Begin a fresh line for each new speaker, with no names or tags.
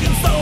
fucking soul.